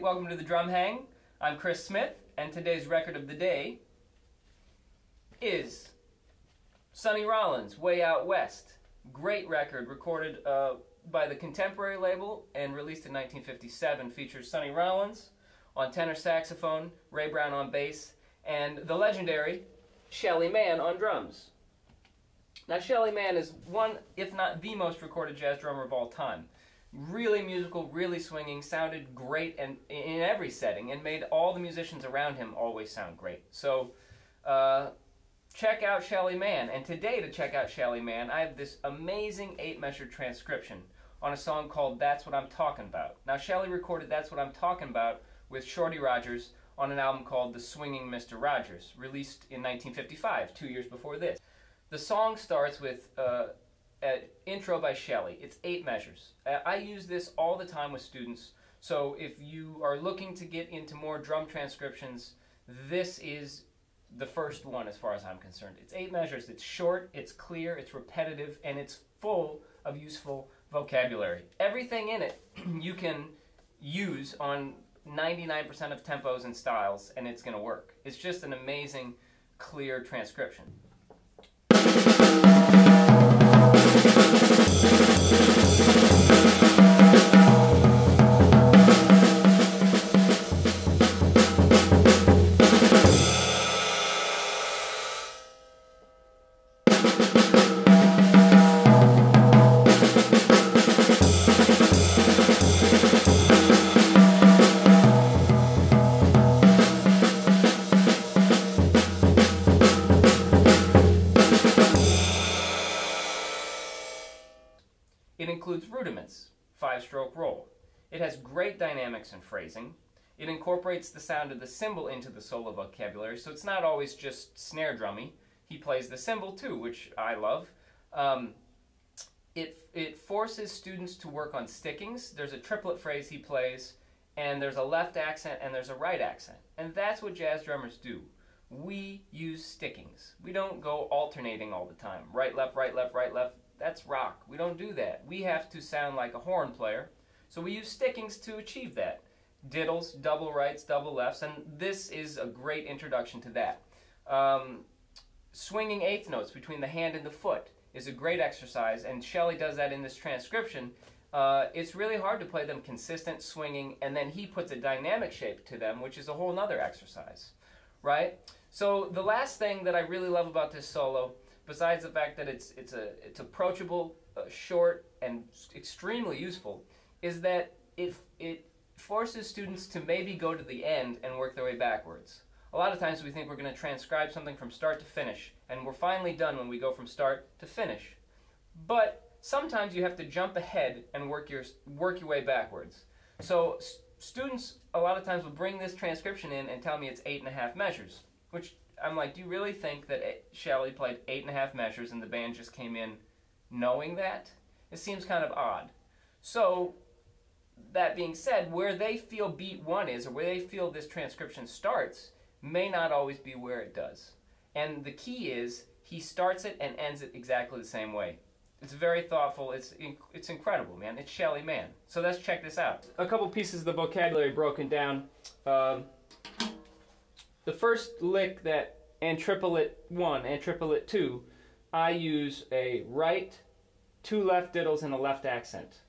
welcome to the Drum Hang. I'm Chris Smith, and today's record of the day is Sonny Rollins, Way Out West. Great record, recorded uh, by the Contemporary label and released in 1957. Features Sonny Rollins on tenor saxophone, Ray Brown on bass, and the legendary Shelly Manne on drums. Now, Shelly Manne is one, if not the most recorded jazz drummer of all time really musical, really swinging, sounded great and in every setting, and made all the musicians around him always sound great. So, uh, check out Shelly Manne. And today, to check out Shelly Manne, I have this amazing eight-measure transcription on a song called "That's What I'm Talking About." Now, Shelly recorded "That's What I'm Talking About" with Shorty Rogers on an album called "The Swinging Mr. Rogers," released in 1955, two years before this. The song starts with uh, uh, intro by Shelly. It's eight measures. Uh, I use this all the time with students. So if you are looking to get into more drum transcriptions, this is the first one as far as I'm concerned. It's eight measures. It's short, it's clear, it's repetitive, and it's full of useful vocabulary. Everything in it you can use on 99% of tempos and styles, and it's going to work. It's just an amazing, clear transcription. Five-stroke roll. It has great dynamics and phrasing. It incorporates the sound of the cymbal into the solo vocabulary, so it's not always just snare drummy. He plays the cymbal too, which I love. Um, it, it forces students to work on stickings. There's a triplet phrase he plays, and there's a left accent and there's a right accent. And that's what jazz drummers do. We use stickings. We don't go alternating all the time. Right, left, right, left, right, left, that's rock. We don't do that. We have to sound like a horn player. So we use stickings to achieve that. Diddles, double rights, double lefts, and this is a great introduction to that. Um, swinging eighth notes between the hand and the foot is a great exercise, and Shelly does that in this transcription. Uh, it's really hard to play them consistent, swinging, and then he puts a dynamic shape to them, which is a whole other exercise, right? So the last thing that I really love about this solo besides the fact that it's it's a it's approachable, uh, short, and extremely useful, is that it it forces students to maybe go to the end and work their way backwards. A lot of times we think we're going to transcribe something from start to finish, and we're finally done when we go from start to finish. But sometimes you have to jump ahead and work your work your way backwards. So students a lot of times will bring this transcription in and tell me it's eight and a half measures, which I'm like, do you really think that Shelly played eight and a half measures and the band just came in knowing that? It seems kind of odd. So, that being said, where they feel beat one is, or where they feel this transcription starts, may not always be where it does. And the key is, he starts it and ends it exactly the same way. It's very thoughtful. It's it's incredible, man. It's Shelly Manne. So let's check this out. A couple pieces of the vocabulary broken down. Um, the first lick that and triplet 1 and triplet 2, I use a right, two left diddles, and a left accent.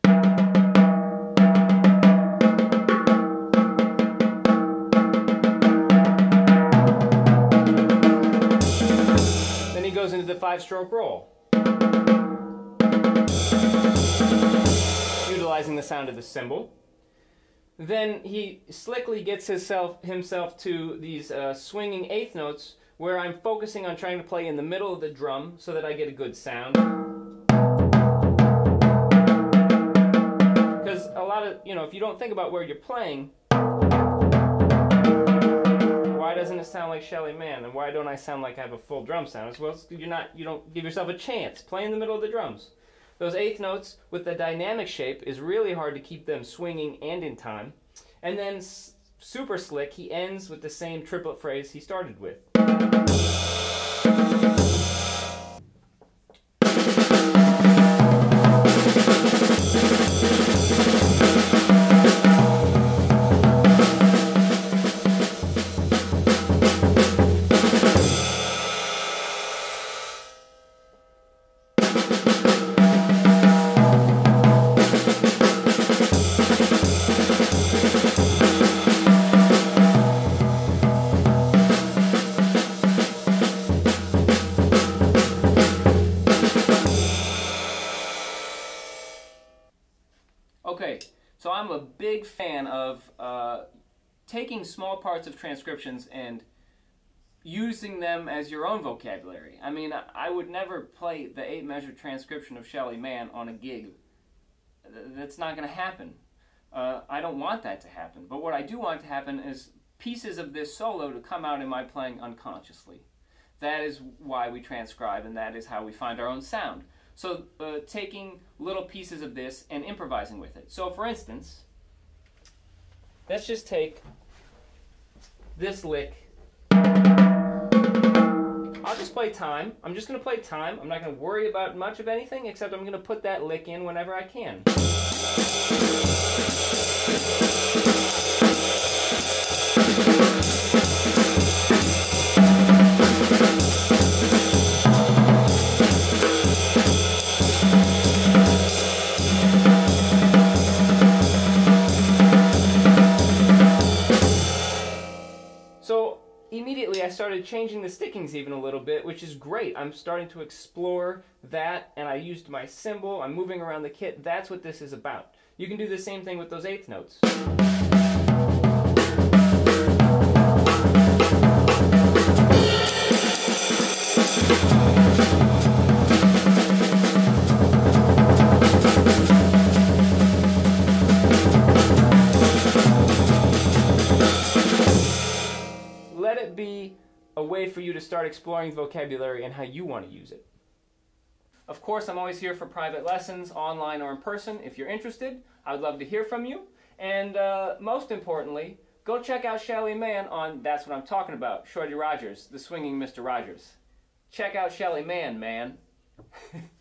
Then he goes into the five-stroke roll. Utilizing the sound of the cymbal. Then he slickly gets himself, himself to these uh, swinging eighth notes where I'm focusing on trying to play in the middle of the drum so that I get a good sound. Because a lot of, you know, if you don't think about where you're playing, why doesn't it sound like Shelly Manne? And why don't I sound like I have a full drum sound? As well, you're not, you don't give yourself a chance. Play in the middle of the drums. Those eighth notes with the dynamic shape is really hard to keep them swinging and in time. And then super slick, he ends with the same triplet phrase he started with. Big fan of uh, taking small parts of transcriptions and using them as your own vocabulary. I mean, I would never play the eight measure transcription of Shelly Manne on a gig. That's not going to happen. Uh, I don't want that to happen. But what I do want to happen is pieces of this solo to come out in my playing unconsciously. That is why we transcribe, and that is how we find our own sound. So, uh, taking little pieces of this and improvising with it. So, for instance, let's just take this lick. I'll just play time. I'm just going to play time. I'm not going to worry about much of anything, except I'm going to put that lick in whenever I can. Started changing the stickings even a little bit, which is great. I'm starting to explore that, and I used my cymbal. I'm moving around the kit. That's what this is about. You can do the same thing with those eighth notes. A way for you to start exploring vocabulary and how you want to use it. Of course, I'm always here for private lessons, online or in person. If you're interested, I would love to hear from you. And uh, most importantly, go check out Shelly Manne on That's What I'm Talking About, Shorty Rogers, the swinging Mr. Rogers. Check out Shelly Manne, man.